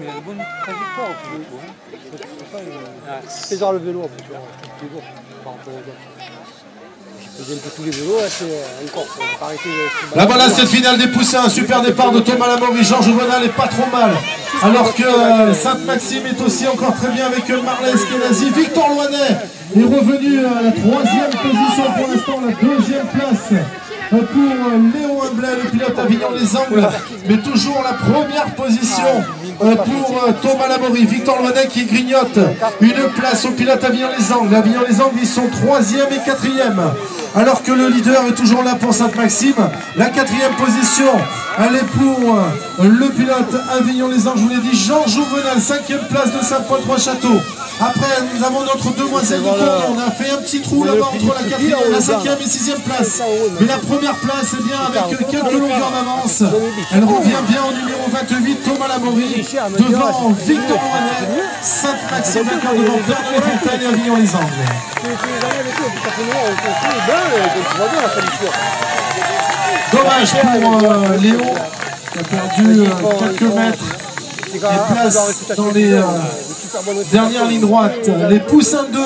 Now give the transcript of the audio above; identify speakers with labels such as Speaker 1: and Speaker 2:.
Speaker 1: mais il a une bonne trajectoire. C'est
Speaker 2: genre le vélo après, tu vois, tous les jours, par rapport aux autres. Je faisais un peu tous les vélos, là, c'est euh, encore,
Speaker 3: Là voilà cette finale des poussins, un super départ de Thomas Lamori, Georges Venal est pas trop mal. Alors que euh, Sainte-Maxime est aussi encore très bien avec euh, Marlès Kenazi. Victor Loinet est revenu à la troisième position pour l'instant, la deuxième place pour Léo Humblay, le pilote Avignon les Angles, mais toujours la première position pour euh, Thomas Lamori. Victor Loinet qui grignote une place au pilote Avignon les Angles. Avignon les Angles, ils sont troisième et quatrième. Alors que le leader est toujours là pour Sainte-Maxime. La quatrième position, elle est pour euh, le pilote Avignon les Angles. Je vous l'ai dit, Jean Jouvenel, cinquième place de Saint-Paul-Trois-Châteaux. Après, nous avons notre demoiselle. On a fait petit trou là-bas entre la quatrième, la cinquième et sixième place. Mais la première place, eh bien, avec quelques longueurs d'avance, elle revient bien au numéro 28, Thomas Lamori, devant Victor Moinet, Sainte-Maxime, vainqueur devant Bernard Fontaine et Avignon les Angles.
Speaker 2: Tu tu les années avec eux, puis ça fait noir, on construit, et ben, euh, donc tu vois bien la salissure.
Speaker 3: Dommage pour euh, Léo, qui a perdu euh, quelques mètres. Et place dans les, euh,
Speaker 2: de super bonne réputation.
Speaker 3: Dernière ligne droite, les poussins 2